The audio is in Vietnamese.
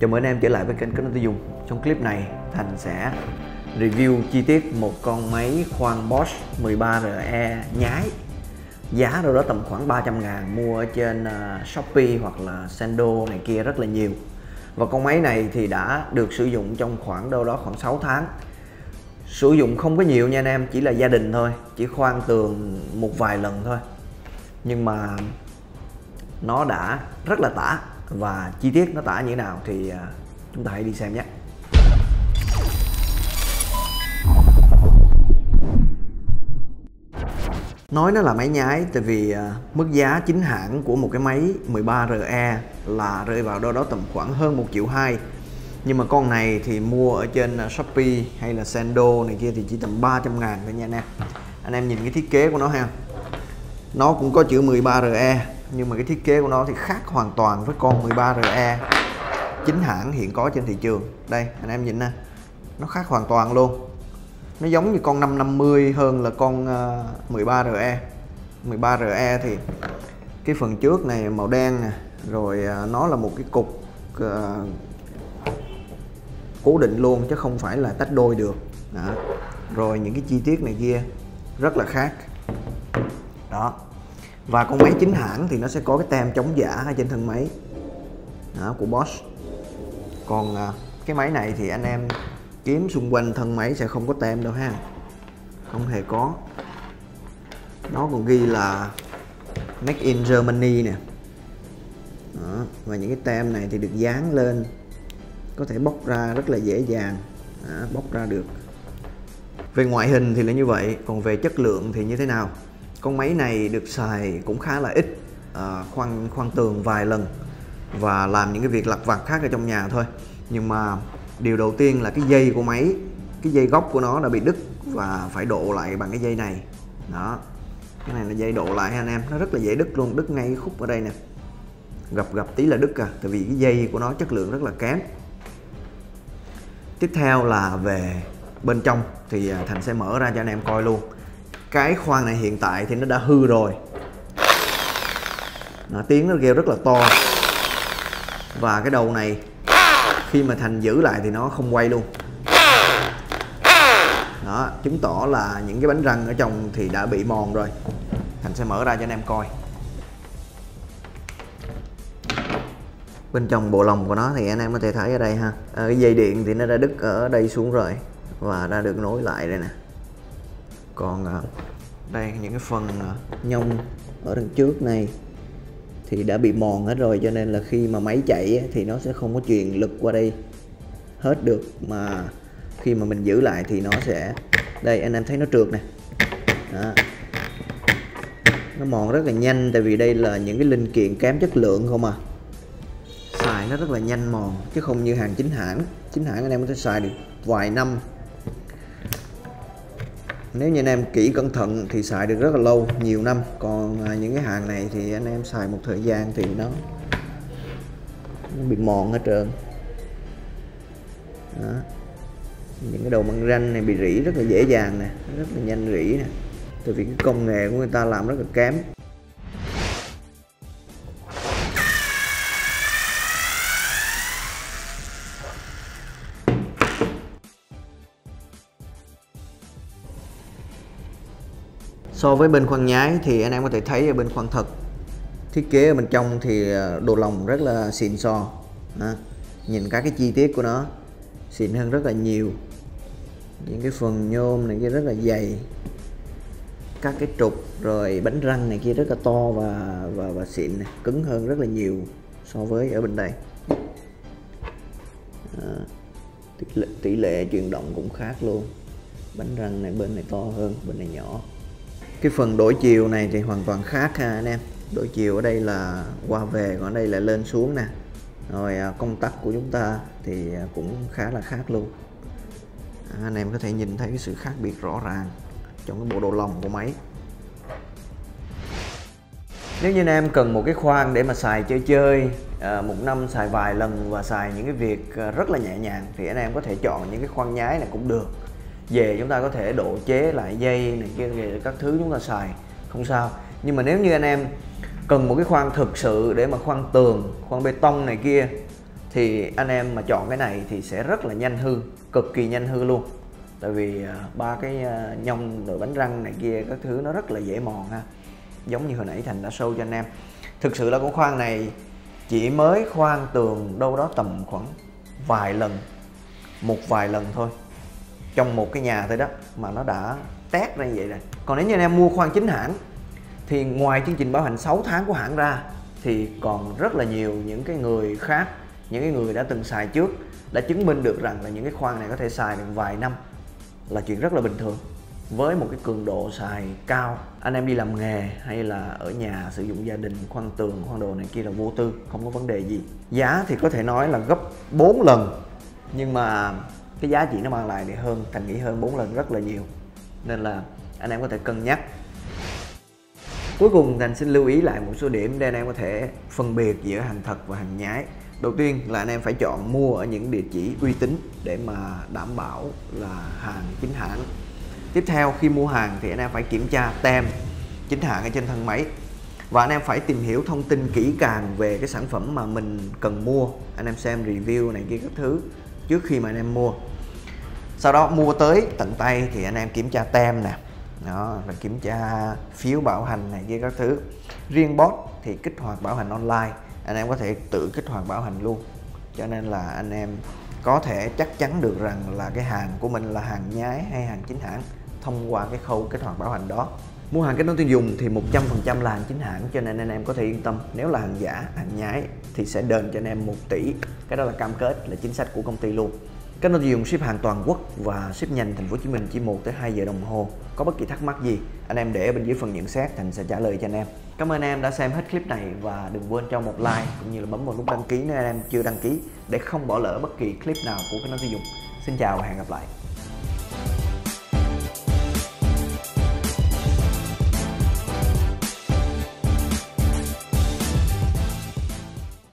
Chào mừng anh em trở lại với kênh Kết nối tiêu dùng. Trong clip này, Thành sẽ review chi tiết một con máy khoan Bosch 13RE nhái. Giá đâu đó tầm khoảng 300 ngàn mua ở trên ờ, Shopee hoặc là Sendo này kia rất là nhiều. Và con máy này thì đã được sử dụng trong khoảng đâu đó khoảng 6 tháng. Sử dụng không có nhiều nha anh em chỉ là gia đình thôi chỉ khoan tường một vài lần thôi. Nhưng mà nó đã rất là tả và chi tiết nó tả như thế nào thì à, chúng ta hãy đi xem nhé. Nói nó là máy nhái tại vì à, mức giá chính hãng của một cái máy 13RE là rơi vào đâu đó tầm khoảng hơn 1 triệu 2 nhưng mà con này thì mua ở trên à, Shopee hay là Sendo này kia thì chỉ tầm 300 ngàn thôi nha anh em. Anh em nhìn cái thiết kế của nó ha. Nó cũng có chữ 13RE nhưng mà cái thiết kế của nó thì khác hoàn toàn với con 13RE chính hãng hiện có trên thị trường. Đây anh em nhìn nè. Nó khác hoàn toàn luôn. Nó giống như con 550 hơn là con ờ, 13RE 13RE thì cái phần trước này màu đen nè rồi ờ, nó là một cái cục uh, cố định luôn chứ không phải là tách đôi được. Đó. rồi những cái chi tiết này kia rất là khác. Đó và con máy chính hãng thì nó sẽ có cái tem chống giả ở trên thân máy. Đó, của Bosch. Còn à, cái máy này thì anh em kiếm xung quanh thân máy sẽ không có tem đâu ha. Không hề có. Nó còn ghi là Make in Germany nè. Đó. và những cái tem này thì được dán lên. Có thể bóc ra rất là dễ dàng. Đó, bóc ra được. Về ngoại hình thì là như vậy. Còn về chất lượng thì như thế nào? Con máy này được xài cũng khá là ít à, khoan khoan tường vài lần và làm những cái việc lặt vặt khác ở trong nhà thôi. Nhưng mà điều đầu tiên là cái dây của máy cái dây gốc của nó đã bị đứt và phải độ lại bằng cái dây này. Đó. Cái này là dây độ lại anh em nó rất là dễ đứt luôn đứt ngay khúc ở đây nè. Gặp gặp tí là đứt à tại vì cái dây của nó chất lượng rất là kém. Tiếp theo là về bên trong thì à, thành sẽ mở ra cho anh em coi luôn cái khoang này hiện tại thì nó đã hư rồi. Nó tiếng nó kêu rất là to. Và cái đầu này khi mà thành giữ lại thì nó không quay luôn. Đó chứng tỏ là những cái bánh răng ở trong thì đã bị mòn rồi. Thành sẽ mở ra cho anh em coi. Bên trong bộ lồng của nó thì anh em có thể thấy ở đây ha. À, cái dây điện thì nó đã đứt ở đây xuống rồi. Và đã được nối lại đây nè còn à, đây những cái phần à, nhông ở đằng trước này thì đã bị mòn hết rồi cho nên là khi mà máy chạy thì nó sẽ không có truyền lực qua đây hết được. Mà khi mà mình giữ lại thì nó sẽ đây anh em thấy nó trượt nè. Đó. nó mòn rất là nhanh tại vì đây là những cái linh kiện kém chất lượng không à. Xài nó rất là nhanh mòn chứ không như hàng chính hãng. Chính hãng anh em có thể xài được vài năm nếu như anh em kỹ cẩn thận thì xài được rất là lâu, nhiều năm. Còn à, những cái hàng này thì anh em xài một thời gian thì nó nó bị mòn hết trơn. Đó. những cái đầu băng ranh này bị rỉ rất là dễ dàng nè, rất là nhanh rỉ nè. Tại vì cái công nghệ của người ta làm rất là kém. So với bên khoan nhái thì anh em có thể thấy ở bên khoan thật. Thiết kế ở bên trong thì ờ, đồ lòng rất là xịn sò. À, nhìn các cái chi tiết của nó xịn hơn rất là nhiều. Những cái phần nhôm này kia rất là dày. Các cái trục rồi bánh răng này kia rất là to và và và xịn này. cứng hơn rất là nhiều so với ở bên đây. À, tỷ, lệ, tỷ lệ chuyển động cũng khác luôn. Bánh răng này bên này to hơn bên này nhỏ cái phần đổi chiều này thì hoàn toàn khác ha anh em. Đổi chiều ở đây là qua về còn ở đây là lên xuống nè. Rồi à, công tắc của chúng ta thì à, cũng khá là khác luôn. À, anh em có thể nhìn thấy cái sự khác biệt rõ ràng trong cái bộ đồ lòng của máy. Nếu như anh em cần một cái khoang để mà xài chơi chơi à, một năm xài vài lần và xài những cái việc rất là nhẹ nhàng thì anh em có thể chọn những cái khoang nhái này cũng được về chúng ta có thể độ chế lại dây này kia các thứ chúng ta xài. Không sao. Nhưng mà nếu như anh em cần một cái khoan thực sự để mà khoan tường khoan bê tông này kia, thì anh em mà chọn cái này thì sẽ rất là nhanh hư, cực kỳ nhanh hư luôn. Tại vì à, ba cái à, nhông rồi bánh răng này kia, các thứ nó rất là dễ mòn ha. Giống như hồi nãy thành đã show cho anh em. Thực sự là con khoan này chỉ mới khoan tường đâu đó tầm khoảng vài lần, một vài lần thôi trong một cái nhà thôi đó, mà nó đã test ra như vậy rồi. Còn nếu như anh em mua khoan chính hãng, thì ngoài chương trình bảo hành 6 tháng của hãng ra, thì còn rất là nhiều những cái người khác, những cái người đã từng xài trước, đã chứng minh được rằng là những cái khoan này có thể xài được vài năm, là chuyện rất là bình thường. Với một cái cường độ xài cao, anh em đi làm nghề hay là ở nhà sử dụng gia đình khoan tường khoan đồ này kia là vô tư, không có vấn đề gì. Giá thì có thể nói là gấp 4 lần, nhưng mà cái giá trị nó mang lại để hơn, thành nghĩ hơn 4 lần rất là nhiều. Nên là anh em có thể cân nhắc. Cuối cùng thành xin lưu ý lại một số điểm để anh em có thể phân biệt giữa hàng thật và hàng nhái. Đầu tiên là anh em phải chọn mua ở những địa chỉ uy tín để mà đảm bảo là hàng chính hãng. Tiếp theo, khi mua hàng thì anh em phải kiểm tra tem chính hãng ở trên thân máy. Và anh em phải tìm hiểu thông tin kỹ càng về cái sản phẩm mà mình cần mua. Anh em xem review này kia các thứ trước khi mà anh em mua sau đó mua tới tận tay thì anh em kiểm tra tem nè. Đó, rồi kiểm tra phiếu bảo hành này kia các thứ. Riêng bot thì kích hoạt bảo hành online, anh em có thể tự kích hoạt bảo hành luôn. Cho nên là anh em có thể chắc chắn được rằng là cái hàng của mình là hàng nhái hay hàng chính hãng thông qua cái khâu kích hoạt bảo hành đó. Mua hàng kết nối tiêu dùng thì 100% là hàng chính hãng, cho nên anh em có thể yên tâm. Nếu là hàng giả, hàng nhái thì sẽ đền cho anh em 1 tỷ. Cái đó là cam kết, là chính sách của công ty luôn. Kênh nội tiêu dùng ship hàng toàn quốc và ship nhanh thành phố Hồ Chí Minh chỉ 1 tới 2 giờ đồng hồ. Có bất kỳ thắc mắc gì, anh em để ở bên dưới phần nhận xét Thành sẽ trả lời cho anh em. Cảm ơn anh em đã xem hết clip này và đừng quên cho một like cũng như là bấm vào nút đăng ký nếu anh em chưa đăng ký để không bỏ lỡ bất kỳ clip nào của kênh nội tiêu dùng. Xin chào và hẹn gặp lại.